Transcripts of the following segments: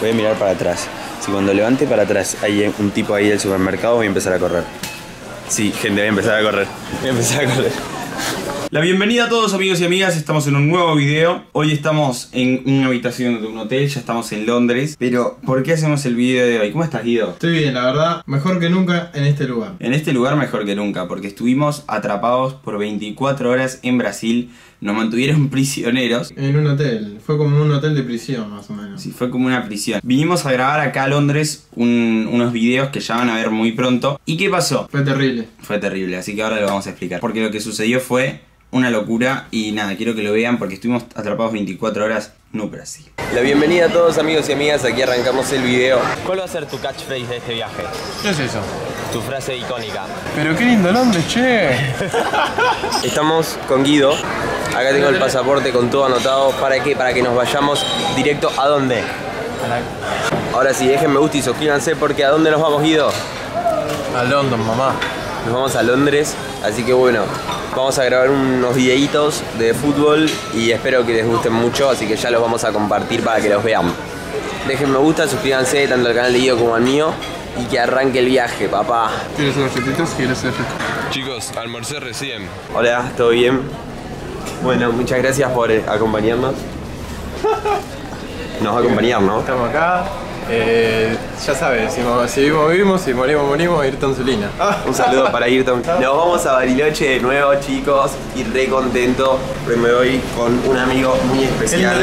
voy a mirar para atrás. Si cuando levante para atrás hay un tipo ahí del supermercado, voy a empezar a correr. Sí, gente, voy a empezar a correr. Voy a empezar a correr. La bienvenida a todos amigos y amigas, estamos en un nuevo video. Hoy estamos en una habitación de un hotel, ya estamos en Londres. Pero, ¿por qué hacemos el video de hoy? ¿Cómo estás, Guido? Estoy bien, la verdad, mejor que nunca en este lugar. En este lugar mejor que nunca, porque estuvimos atrapados por 24 horas en Brasil. Nos mantuvieron prisioneros. En un hotel, fue como un hotel de prisión más o menos. Sí, fue como una prisión. Vinimos a grabar acá a Londres un- unos videos que ya van a ver muy pronto. ¿Y qué pasó? Fue terrible. Fue terrible, así que ahora lo vamos a explicar. Porque lo que sucedió fue una locura y nada, quiero que lo vean porque estuvimos atrapados 24 horas, no pero así. La bienvenida a todos amigos y amigas, aquí arrancamos el video. ¿Cuál va a ser tu catchphrase de este viaje? ¿Qué es eso? Tu frase icónica. Pero qué lindo Londres, che. Estamos con Guido, acá tengo el pasaporte con todo anotado. ¿Para qué? Para que nos vayamos directo a dónde. Ahora sí, dejen me gusta y suscríbanse porque ¿a dónde nos vamos Guido? A London, mamá. Nos vamos a Londres, así que bueno, vamos a grabar unos videitos de fútbol y espero que les gusten mucho, así que ya los vamos a compartir para que los vean. Dejen me gusta, suscríbanse tanto al canal de Guido como al mío y que arranque el viaje, papá. ¿Quieres unos chetitos? ¿Quieres hacer? Chicos, almorcé recién. Hola, ¿todo bien? Bueno, muchas gracias por eh, acompañarnos. Nos va a acompañar, ¿no? Estamos acá. Eh, ya sabes, si, si vivimos, vivimos, si morimos, morimos, Ayrton Zulina. Un saludo para Ayrton. Nos vamos a Bariloche de nuevo, chicos, y re contento. porque me voy con un amigo muy especial.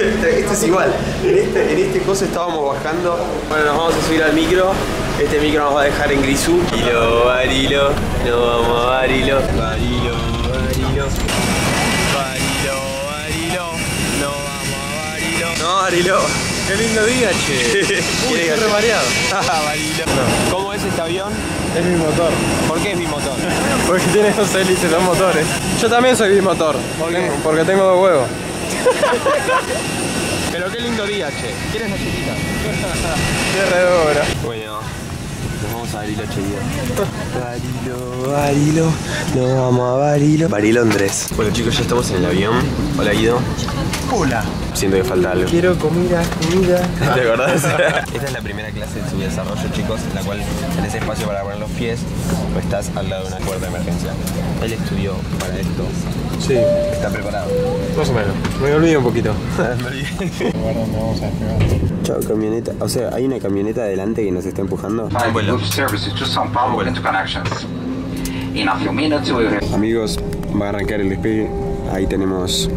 Este, este es igual. En este, en este coso estábamos bajando. Bueno, nos vamos a subir al micro. Este micro nos va a dejar en Grisú. Barilo, Barilo, nos vamos a Barilo. Barilo, Barilo. Barilo, Barilo, nos vamos a Barilo. No, Barilo. Qué lindo día, che. Uy, ¿Quiere estoy re mareado. Barilo. ¿Cómo es este avión? Es mi motor. ¿Por qué es mi motor? Porque tiene dos hélices, dos motores. Yo también soy bimotor. Tengo- Porque tengo dos huevos. Pero qué lindo día, che. ¿Quieres la chiquita? Qué re dura. Bueno, nos vamos a Bariloche, Guido. Barilo, Barilo, nos vamos a Barilo. Barilondres. Bueno chicos, ya estamos en el avión. Hola Guido. Hola. Siento que falta algo. Quiero comida, comida. ¿Te acordás? Esta es la primera clase de su desarrollo, chicos, en la cual tenés espacio para poner los pies o estás al lado de una puerta de emergencia. Él estudió para esto. Sí, Está preparado. más o menos. Me olvidé un poquito. vamos a despegar. Chao, camioneta. O sea, hay una camioneta adelante que nos está empujando. Amigos, va a arrancar el despegue. Ahí tenemos.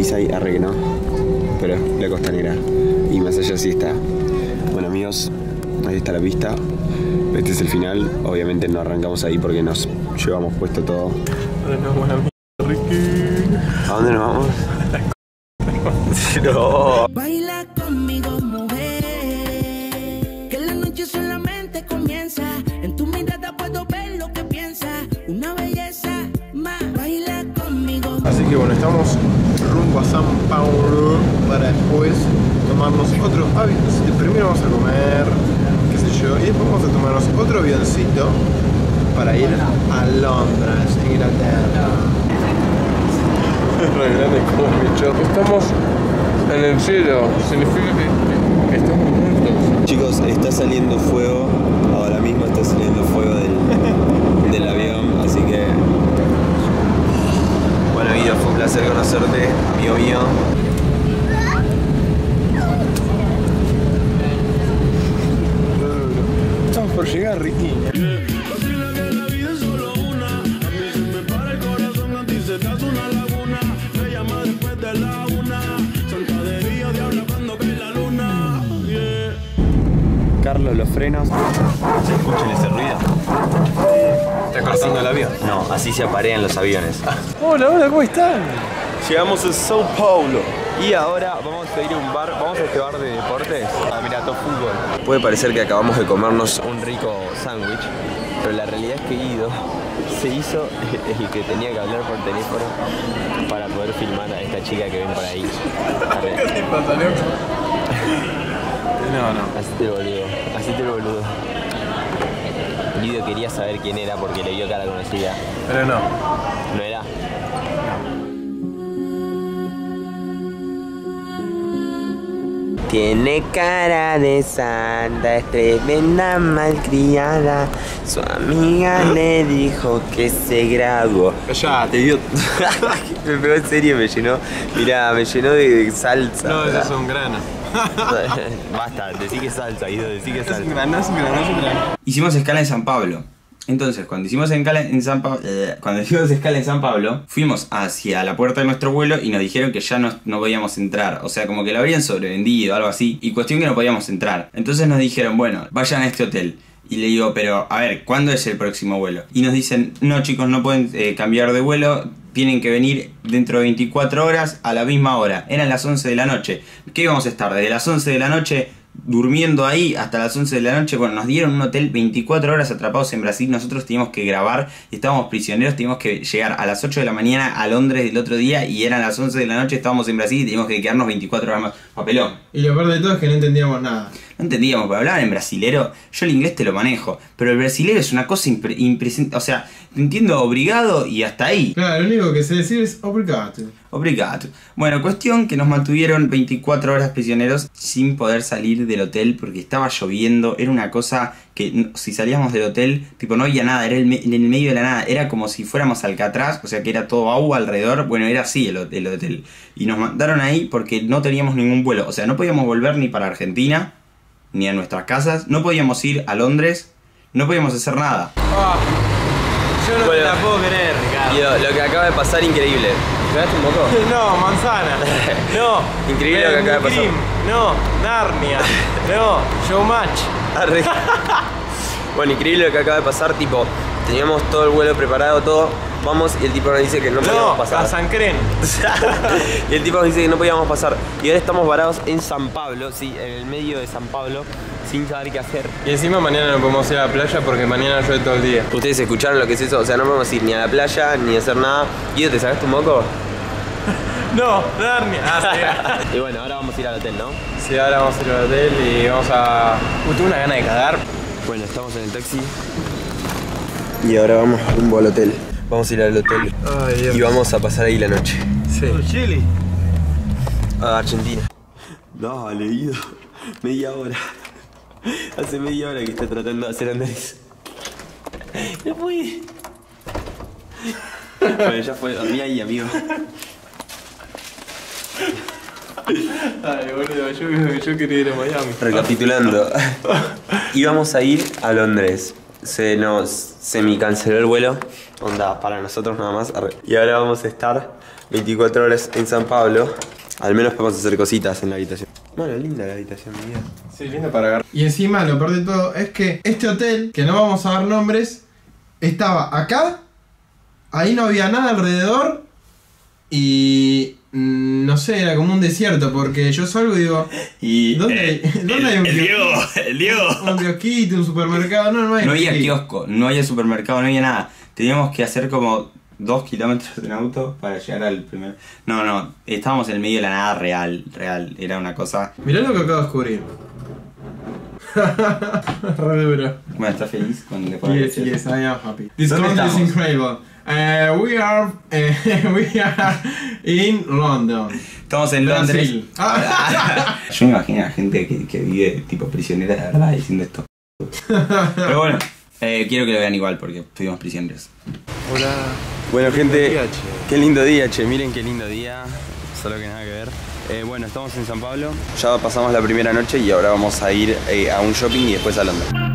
¿Veis ahí? Arre que no. Pero la costanera. Y más allá sí está. Bueno amigos, ahí está la pista. Este es el final. Obviamente no arrancamos ahí porque nos llevamos puesto todo. Ahora nos vamos a la mierda, Ricky. ¿A dónde nos vamos? no. Baila conmigo, mujer. Que la noche solamente comienza. En tu mirada puedo ver lo que piensas. Una belleza más. Baila conmigo. Así que bueno, estamos rumbo a San Paulo para después tomarnos otros hábitos. Primero vamos a comer, qué sé yo, y después vamos a tomarnos otro avioncito para ir a Londres, Inglaterra. Re grande como mi choco. Estamos en el cielo, significa que estamos juntos. Chicos, está saliendo fuego. Ahora mismo está saliendo fuego del, del avión, así que. Bueno, Guido, fue un placer conocerte, amigo mío. Estamos por llegar, Ricky. Carlos, los frenos. ¿Se escuchan ese ruido? Está cortando el avión. No, así se aparean los aviones. Hola, hola, ¿cómo están? Llegamos a Sao Paulo. Y ahora vamos a ir a un bar, vamos a este bar de deportes. Ah, mira, top fútbol. Puede parecer que acabamos de comernos Un rico sándwich. Pero la realidad es que Guido se hizo el que tenía que hablar por teléfono para poder filmar a esta chica que ven por ahí. ¿Qué pasa, loco? No, no. Hacete el boludo, hacete el boludo. Guido quería saber quién era porque le vio cara conocida. Pero no. ¿No era? Tiene cara de santa, es tremenda malcriada. Su amiga le dijo que se graduó. Callate, idiota. me pegó en serio, me llenó. Mirá, me llenó de salsa. No, esos son granos. Basta, decí que salsa, Guido, decí que es Es un salsa. es un grano. Hicimos escala en San Pablo. Entonces, cuando hicimos escala en San Pablo, cuando hicimos escala en San Pablo, fuimos hacia la puerta de nuestro vuelo y nos dijeron que ya no, no podíamos entrar. O sea, como que lo habrían sobrevendido, algo así. Y cuestión que no podíamos entrar. Entonces nos dijeron, bueno, vayan a este hotel. Y le digo, pero a ver, ¿cuándo es el próximo vuelo? Y nos dicen, no chicos, no pueden eh, cambiar de vuelo, tienen que venir dentro de 24 horas a la misma hora. Eran las 11 de la noche. ¿Qué íbamos a estar? Desde las 11 de la noche durmiendo ahí hasta las 11 de la noche. Bueno, nos dieron un hotel 24 horas atrapados en Brasil. Nosotros teníamos que grabar y estábamos prisioneros. Teníamos que llegar a las 8 de la mañana a Londres del otro día y eran las 11 de la noche. Estábamos en Brasil y teníamos que quedarnos 24 horas más. Papelón. Y lo peor de todo es que no entendíamos nada. No entendíamos, pero hablaban en brasilero. Yo el inglés te lo manejo, pero el brasilero es una cosa impre- impresente. O sea, te entiendo obrigado y hasta ahí. Claro, lo único que sé decir es obrigado. Obrigado. Bueno, cuestión que nos mantuvieron 24 horas prisioneros sin poder salir del hotel porque estaba lloviendo. Era una cosa que si salíamos del hotel, tipo no había nada, era el en el medio de la nada. Era como si fuéramos Alcatraz, o sea que era todo agua alrededor. Bueno, era así el hotel. Y nos mandaron ahí porque no teníamos ningún vuelo. O sea, no podíamos volver ni para Argentina, ni a nuestras casas. No podíamos ir a Londres. No podíamos hacer nada. Yo no Bueno. te la puedo creer, Ricardo. Guido, lo que acaba de pasar, increíble. ¿Pegaste un poco? No, manzana. No. Increíble lo que acaba de pasar. No, Narnia. No, Showmatch. Bueno, increíble lo que acaba de pasar, tipo, teníamos todo el vuelo preparado, todo, vamos y el tipo nos dice que no podíamos pasar. a San Cren. y el tipo nos dice que no podíamos pasar. Y ahora estamos varados en San Pablo, sí, en el medio de San Pablo, sin saber qué hacer. Y encima mañana no podemos ir a la playa porque mañana llueve todo el día. Ustedes escucharon lo que es eso, o sea, no podemos ir ni a la playa ni hacer nada. Guido, ¿te sacaste un moco? No, Narnia. Ah, Y bueno, ahora vamos a ir al hotel, ¿no? sí. sí, ahora vamos a ir al hotel y vamos a. Uy, tengo una gana de cagar. Bueno, estamos en el taxi. Y ahora vamos rumbo al hotel. Vamos a ir al hotel. Ay, Dios. Y vamos a pasar ahí la noche. Sí. Chile. A Argentina. No, leído. Media hora. Hace media hora que está tratando de hacer Andrés. No puede. Bueno, ya fue. Dormí ahí, amigo. Ay, boludo, yo, yo quería ir a Miami. Recapitulando. Íbamos a ir a Londres. Se nos canceló el vuelo. Onda, para nosotros nada más. Y ahora vamos a estar 24 horas en San Pablo. Al menos podemos hacer cositas en la habitación. Bueno, linda la habitación, mía. Sí, lindo para agarrar. Y encima, lo peor de todo es que este hotel, que no vamos a dar nombres, estaba acá, ahí no había nada alrededor y no sé, era como un desierto porque yo salgo y digo, Y. ¿dónde, hay- ¿dónde hay un, el? Diego, el Diego. un kiosquito, un supermercado? No, no hay. No había kiosco, no había supermercado, no había nada. Teníamos que hacer como dos kilómetros en auto para llegar al primer. No, no, estábamos en el medio de la nada real, real. Era una cosa. Mirá lo que acabo de descubrir. Re duro. Bueno, ¿estás feliz con Yes, yes? I am happy. This ¿Dónde country is incredible. Uh, we are eh, we are in London. Estamos en Londres. Brasil. Ah. Yo me imagino a la gente que, que vive tipo prisionera de verdad diciendo esto. Pero bueno, eh, quiero que lo vean igual porque estuvimos prisioneros. Hola. Bueno, gente, día, qué lindo día, che. Miren qué lindo día. Solo que nada que ver. Eh, bueno, estamos en San Pablo. Ya pasamos la primera noche y ahora vamos a ir eh, a un shopping y después a Londres.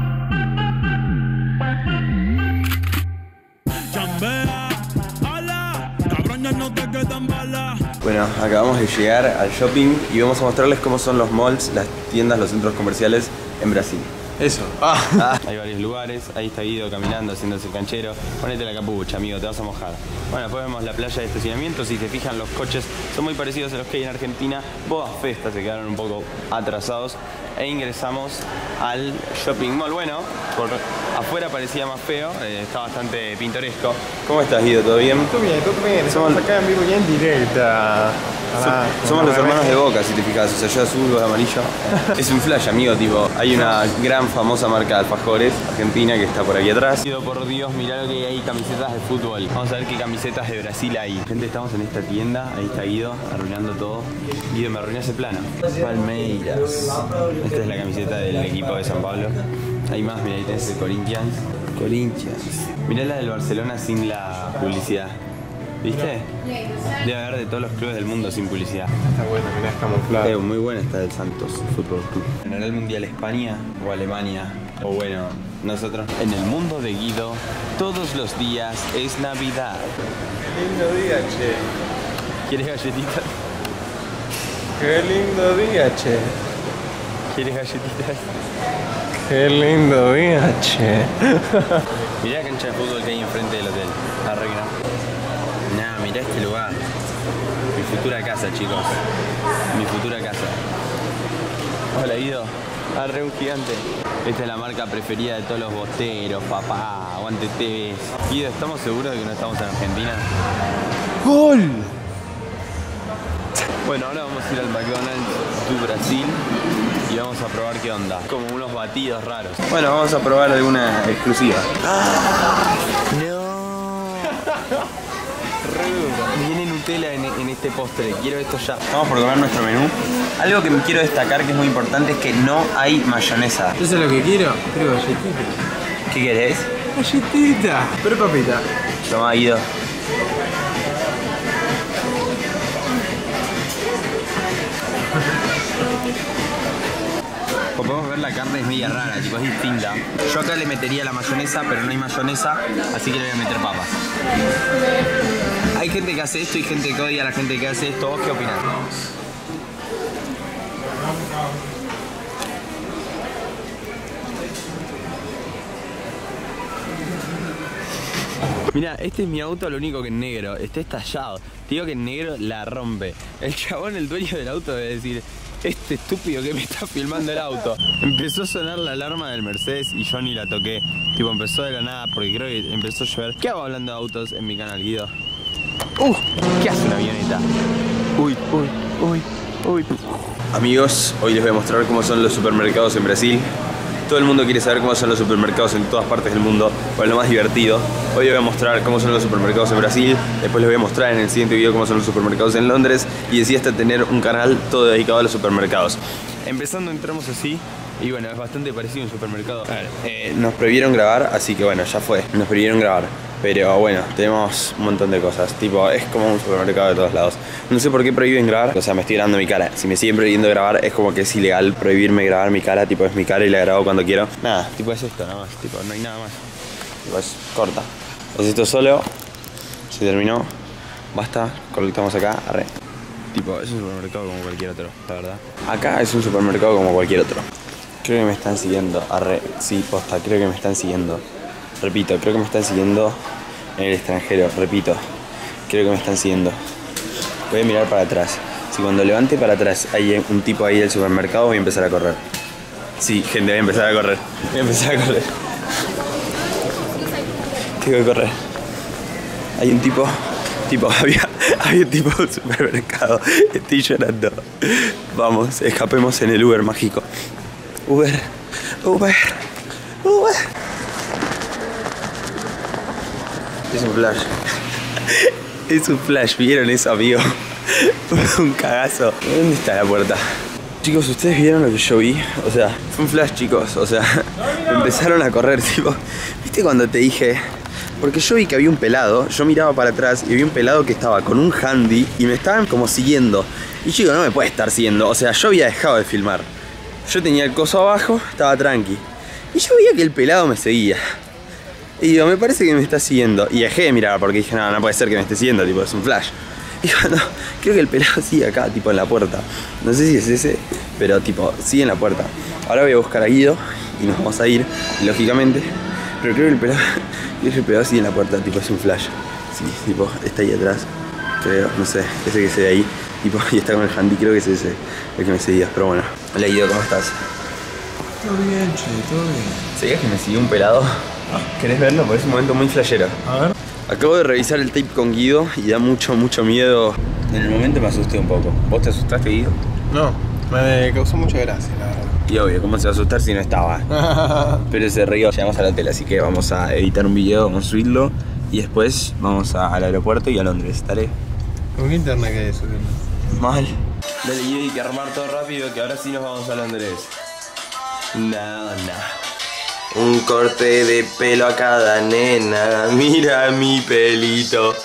Bueno, acabamos de llegar al shopping y vamos a mostrarles cómo son los malls, las tiendas, los centros comerciales en Brasil. Eso. Ah. Hay varios lugares, ahí está Guido caminando, haciéndose el canchero. Ponete la capucha, amigo, te vas a mojar. Bueno, después vemos la playa de estacionamiento. Si se fijan, los coches son muy parecidos a los que hay en Argentina. Bodas Festas se quedaron un poco atrasados. E ingresamos al shopping mall. Bueno, por afuera parecía más feo, eh, está bastante pintoresco. ¿Cómo estás, Guido? ¿Todo bien? Todo bien, todo bien. Estamos acá en vivo y en directa. Pará, Somos los hermanos de Boca, si te fijas. O sea, yo azul, vos de amarillo. Es un flash, amigo, tipo. Hay una gran famosa marca de alfajores argentina que está por aquí atrás. Por Dios, mirá lo que hay camisetas de fútbol. Vamos a ver qué camisetas de Brasil hay. Gente, estamos en esta tienda. Ahí está Guido, arruinando todo. Guido, me arruiné ese plano. Palmeiras. Esta es la camiseta del equipo de San Pablo. Hay más, mirá, ahí tenés el Corinthians. Corinthians. Mirá la del Barcelona sin la publicidad. ¿Viste? Debe haber de todos los clubes del mundo sin publicidad. Está bueno, mirá, es camuflado. Eh, muy buena esta del Santos Fútbol Club. ¿Ganará el Mundial España o Alemania? O bueno, nosotros. En el mundo de Guido, todos los días es Navidad. lindo día, che. ¿Quieres galletitas? Qué lindo día, che. ¿Quieres galletitas? Qué lindo día, che. Mirá la cancha de fútbol que hay enfrente del hotel. Arregla. Mirá este lugar. Mi futura casa, chicos. Mi futura casa. Hola, Guido. Arre un gigante. Esta es la marca preferida de todos los bosteros, papá. Aguante TV. Guido, ¿estamos seguros de que no estamos en Argentina? ¡Gol! Bueno, ahora vamos a ir al McDonald's de Brasil y vamos a probar qué onda. Como unos batidos raros. Bueno, vamos a probar alguna exclusiva. Viene Nutella en, en este postre. Quiero esto ya. Vamos por comer nuestro menú. Algo que quiero destacar que es muy importante es que no hay mayonesa. ¿Eso es lo que quiero? Quiero galletita. ¿Qué querés? Galletita. Pero papita. Toma, Guido. Como podemos ver la carne es media rara, chicos, es distinta. Yo acá le metería la mayonesa, pero no hay mayonesa, así que le voy a meter papas. Hay gente que hace esto y gente que odia a la gente que hace esto. ¿Vos qué opinás? Mira, este es mi auto, lo único que en negro. Está estallado. Te digo que en negro la rompe. El chabón, el dueño del auto, debe decir: Este estúpido que me está filmando el auto. Empezó a sonar la alarma del Mercedes y yo ni la toqué. Tipo, empezó de la nada porque creo que empezó a llover. ¿Qué hago hablando de autos en mi canal, Guido? ¡Uh! ¿Qué hace una avioneta? Uy, uy, uy, uy. Amigos, hoy les voy a mostrar cómo son los supermercados en Brasil. Todo el mundo quiere saber cómo son los supermercados en todas partes del mundo, pues es lo más divertido. Hoy les voy a mostrar cómo son los supermercados en Brasil, después les voy a mostrar en el siguiente video cómo son los supermercados en Londres y decidí hasta tener un canal todo dedicado a los supermercados. Empezando entramos así y bueno, es bastante parecido a un supermercado. Ver, eh, nos prohibieron grabar, así que bueno, ya fue. Nos prohibieron grabar. Pero bueno, tenemos un montón de cosas. Tipo, es como un supermercado de todos lados. No sé por qué prohíben grabar. O sea, me estoy grabando mi cara. Si me siguen prohibiendo grabar, es como que es ilegal prohibirme grabar mi cara. Tipo, es mi cara y la grabo cuando quiero. Nada, Tipo es esto nada más, tipo, no hay nada más. tipo, es corta. Entonces esto solo. Se terminó. Basta. Colectamos acá. Arre. Tipo, es un supermercado como cualquier otro, la verdad. Acá es un supermercado como cualquier otro. Creo que me están siguiendo. Arre, sí, posta, creo que me están siguiendo. Repito, creo que me están siguiendo en el extranjero. Repito, creo que me están siguiendo. Voy a mirar para atrás. Si cuando levante para atrás hay un tipo ahí del supermercado, voy a empezar a correr. Sí, gente, voy a empezar a correr. Voy a empezar a correr. Tengo que correr. Hay un tipo. Tipo, había, había un tipo un supermercado. Estoy llorando. Vamos, escapemos en el Uber mágico. Uber, Uber, Uber. Es un flash. Es un flash, ¿vieron eso, amigo? un cagazo. ¿Dónde está la puerta? Chicos, ¿ustedes vieron lo que yo vi? O sea, fue un flash, chicos. O sea, empezaron a correr, tipo. ¿Viste cuando te dije? Porque yo vi que había un pelado, yo miraba para atrás y había un pelado que estaba con un handy y me estaban como siguiendo. Y yo digo, no me puede estar siguiendo. O sea, yo había dejado de filmar. Yo tenía el coso abajo, estaba tranqui. Y yo veía que el pelado me seguía. Y digo, me parece que me está siguiendo. Y dejé de mirar porque dije, no, no puede ser que me esté siguiendo, tipo, es un flash. Y cuando, creo que el pelado sigue acá, tipo en la puerta. No sé si es ese, pero tipo, sigue en la puerta. Ahora voy a buscar a Guido y nos vamos a ir, lógicamente. Pero creo que el pelado, creo que el pelado sigue en la puerta, tipo, es un flash. Sí, tipo, está ahí atrás. Creo, no sé, ese que se ve ahí. Tipo, y está con el handy, creo que es ese el que me seguía. Pero bueno. Hola Guido, ¿cómo estás? Todo bien, che, todo bien. ¿Seguías que me siguió un pelado? ¿Querés verlo? Porque es un momento muy flashero. A ver. Acabo de revisar el tape con Guido y da mucho, mucho miedo. En el momento me asusté un poco. ¿Vos te asustaste, Guido? No, me causó mucha gracia, la verdad. Y obvio, ¿cómo se va a asustar si no estaba? Pero ese río llegamos a la tele, así que vamos a editar un video, vamos a subirlo y después vamos a- al aeropuerto y a Londres. ¿Estaré? ¿Con qué internet que es eso? Mal. Dale, Guido, hay que armar todo rápido que ahora sí nos vamos a Londres. No, no. Un corte de pelo a cada nena. Mira mi pelito.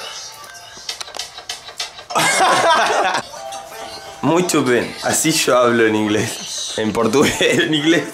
Muy bien. Así yo hablo en inglés. En portugués, en inglés.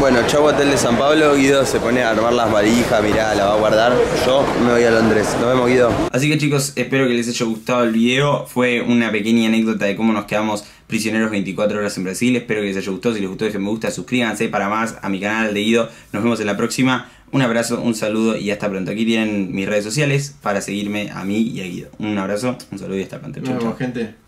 Bueno, chau hotel de San Pablo, Guido se pone a armar las valijas, mirá, la va a guardar. Yo me voy a Londres. Nos vemos, Guido. Así que chicos, espero que les haya gustado el video. Fue una pequeña anécdota de cómo nos quedamos prisioneros 24 horas en Brasil. Espero que les haya gustado. Si les gustó, dejen me gusta, suscríbanse para más a mi canal de Guido. Nos vemos en la próxima. Un abrazo, un saludo y hasta pronto. Aquí tienen mis redes sociales para seguirme a mí y a Guido. Un abrazo, un saludo y hasta pronto. Chau, chau. gente.